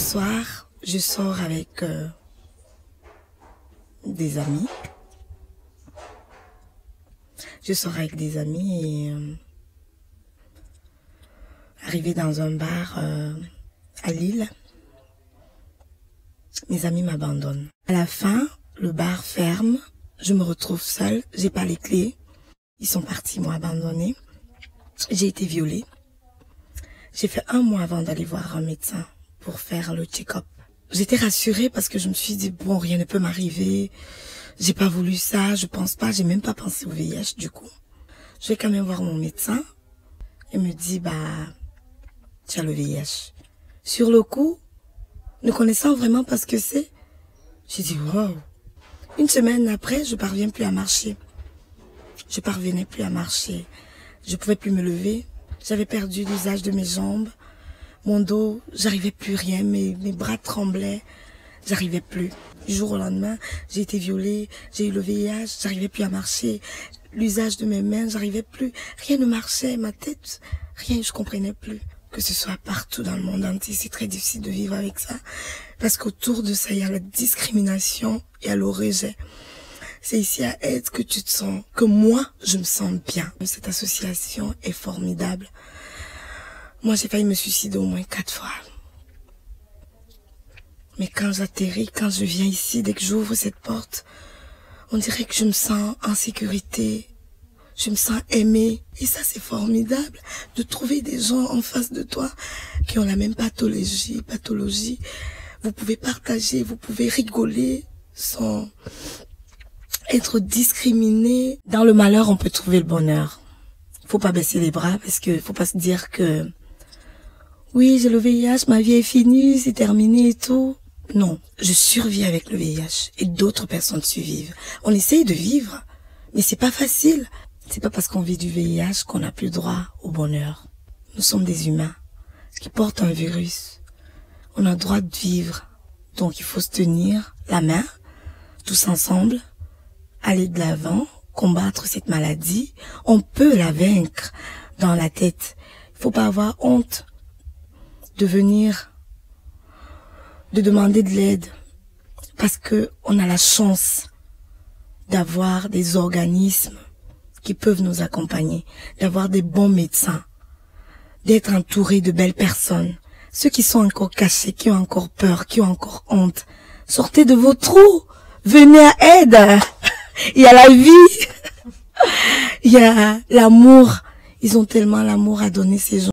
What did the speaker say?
soir, je sors avec euh, des amis. Je sors avec des amis et euh, arrivé dans un bar euh, à Lille, mes amis m'abandonnent. À la fin, le bar ferme, je me retrouve seule, j'ai pas les clés. Ils sont partis, m'ont abandonné. J'ai été violée. J'ai fait un mois avant d'aller voir un médecin pour faire le check-up. J'étais rassurée parce que je me suis dit, bon, rien ne peut m'arriver. J'ai pas voulu ça, je pense pas, j'ai même pas pensé au VIH du coup. Je vais quand même voir mon médecin. Il me dit, bah, tu as le VIH. Sur le coup, ne connaissant vraiment pas ce que c'est, j'ai dit, wow. Une semaine après, je parviens plus à marcher. Je parvenais plus à marcher. Je pouvais plus me lever. J'avais perdu l'usage de mes jambes. Mon dos, j'arrivais plus rien. Mes, mes bras tremblaient. J'arrivais plus. Du jour au lendemain, j'ai été violée. J'ai eu le VIH. J'arrivais plus à marcher. L'usage de mes mains, j'arrivais plus. Rien ne marchait. Ma tête, rien, je comprenais plus. Que ce soit partout dans le monde entier, c'est très difficile de vivre avec ça. Parce qu'autour de ça, il y a la discrimination, il y a le rejet. C'est ici à Aide que tu te sens, que moi, je me sens bien. Cette association est formidable. Moi, j'ai failli me suicider au moins quatre fois. Mais quand j'atterris, quand je viens ici, dès que j'ouvre cette porte, on dirait que je me sens en sécurité. Je me sens aimée. Et ça, c'est formidable de trouver des gens en face de toi qui ont la même pathologie, pathologie. Vous pouvez partager, vous pouvez rigoler sans être discriminé. Dans le malheur, on peut trouver le bonheur. Faut pas baisser les bras parce que faut pas se dire que oui, j'ai le VIH, ma vie est finie, c'est terminé et tout. Non, je survis avec le VIH et d'autres personnes survivent. On essaye de vivre, mais c'est pas facile. C'est pas parce qu'on vit du VIH qu'on n'a plus droit au bonheur. Nous sommes des humains qui portent un virus. On a le droit de vivre. Donc il faut se tenir la main, tous ensemble, aller de l'avant, combattre cette maladie. On peut la vaincre dans la tête. Il faut pas avoir honte de venir, de demander de l'aide, parce que on a la chance d'avoir des organismes qui peuvent nous accompagner, d'avoir des bons médecins, d'être entouré de belles personnes. Ceux qui sont encore cachés, qui ont encore peur, qui ont encore honte, sortez de vos trous, venez à aide. Il y a la vie, il y a l'amour. Ils ont tellement l'amour à donner ces gens.